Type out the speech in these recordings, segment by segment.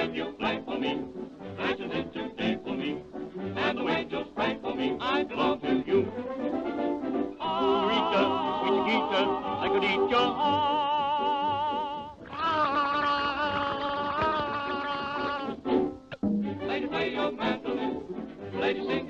When you play for me, fashion is today for me. And the angels pray for me, I belong to you. Rita, Rita, I could eat your heart. Lady, play your mandolin. Lady, sing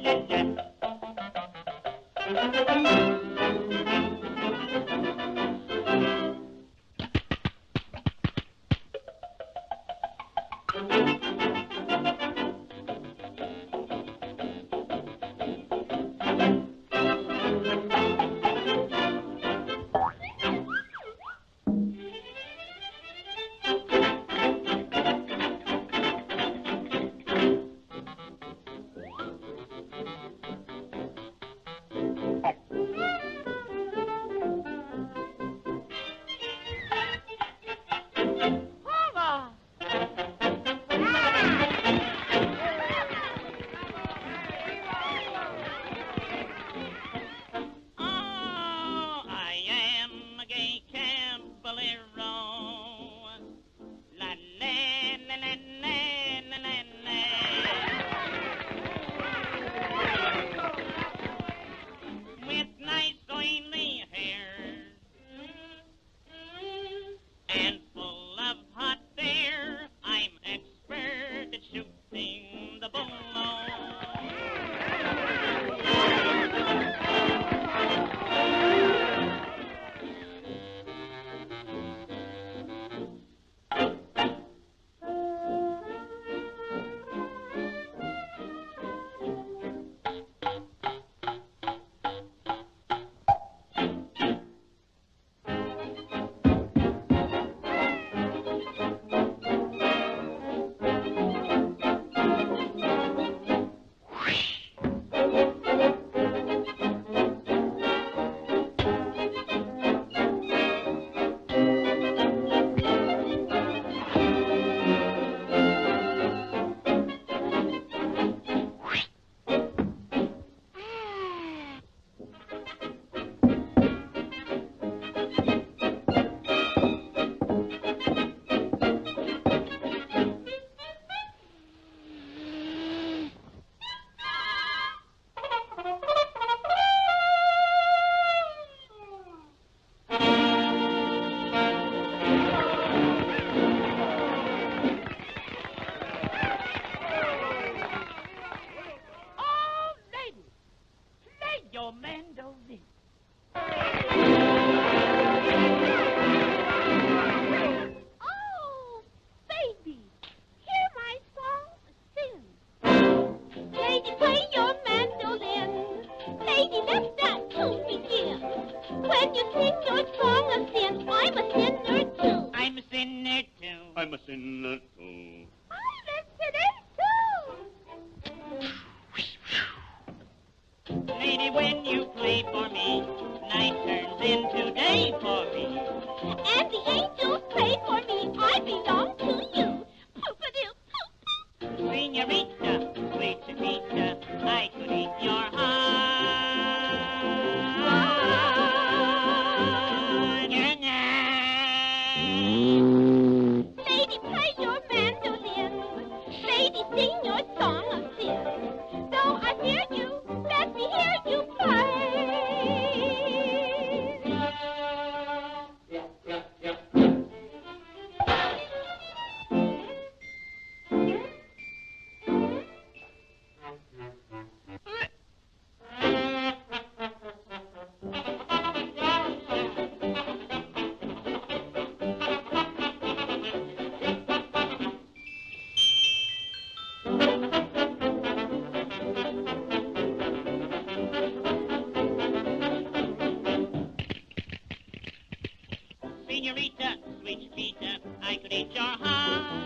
When you sing your song of sin, I'm a sinner too. I'm a sinner too. I'm a sinner too. I'm a sinner too. Lady, when you play for me, night turns into day for me. And the angels pray for me. I belong to you. Poop-a-doo, poop. Senorita, sweet Chiquita, I could Senorita, sweet Chiquita, I could eat your heart.